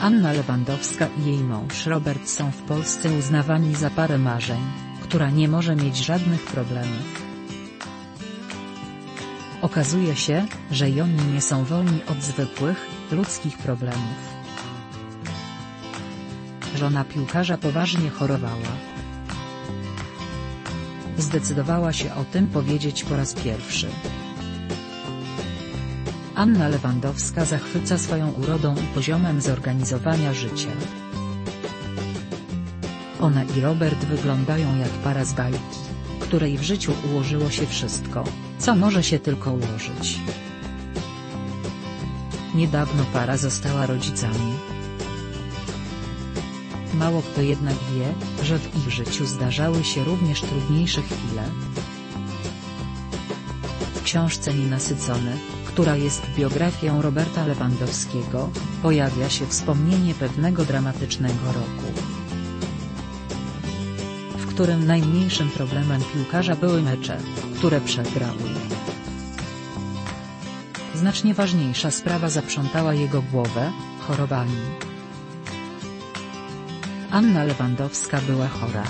Anna Lewandowska i jej mąż Robert są w Polsce uznawani za parę marzeń, która nie może mieć żadnych problemów. Okazuje się, że oni nie są wolni od zwykłych, ludzkich problemów. Żona piłkarza poważnie chorowała. Zdecydowała się o tym powiedzieć po raz pierwszy. Anna Lewandowska zachwyca swoją urodą i poziomem zorganizowania życia. Ona i Robert wyglądają jak para z bajki, której w życiu ułożyło się wszystko, co może się tylko ułożyć. Niedawno para została rodzicami. Mało kto jednak wie, że w ich życiu zdarzały się również trudniejsze chwile. W książce Nienasycony, która jest biografią Roberta Lewandowskiego, pojawia się wspomnienie pewnego dramatycznego roku, w którym najmniejszym problemem piłkarza były mecze, które przegrały. Znacznie ważniejsza sprawa zaprzątała jego głowę, chorobami. Anna Lewandowska była chora.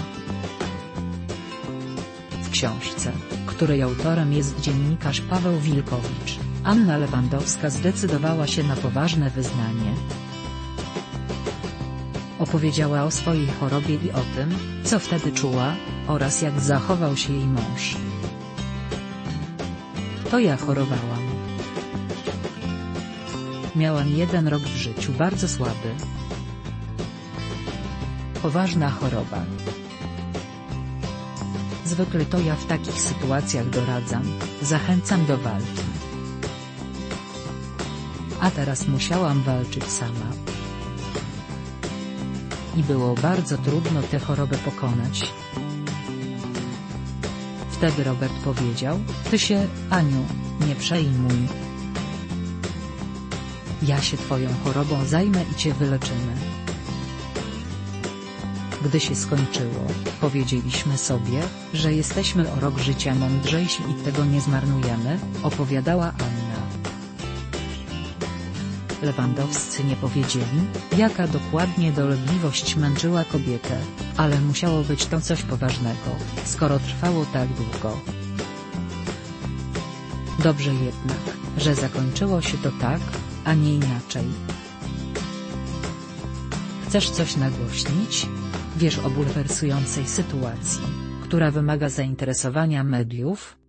W książce, której autorem jest dziennikarz Paweł Wilkowicz, Anna Lewandowska zdecydowała się na poważne wyznanie. Opowiedziała o swojej chorobie i o tym, co wtedy czuła, oraz jak zachował się jej mąż. To ja chorowałam. Miałam jeden rok w życiu bardzo słaby. Poważna choroba. Zwykle to ja w takich sytuacjach doradzam, zachęcam do walki. A teraz musiałam walczyć sama. I było bardzo trudno tę chorobę pokonać. Wtedy Robert powiedział, ty się, Aniu, nie przejmuj. Ja się twoją chorobą zajmę i cię wyleczymy. Gdy się skończyło, powiedzieliśmy sobie, że jesteśmy o rok życia mądrzejsi i tego nie zmarnujemy, opowiadała Anna. Lewandowscy nie powiedzieli, jaka dokładnie dolegliwość męczyła kobietę, ale musiało być to coś poważnego, skoro trwało tak długo. Dobrze jednak, że zakończyło się to tak, a nie inaczej. Chcesz coś nagłośnić? Wiesz o bulwersującej sytuacji, która wymaga zainteresowania mediów?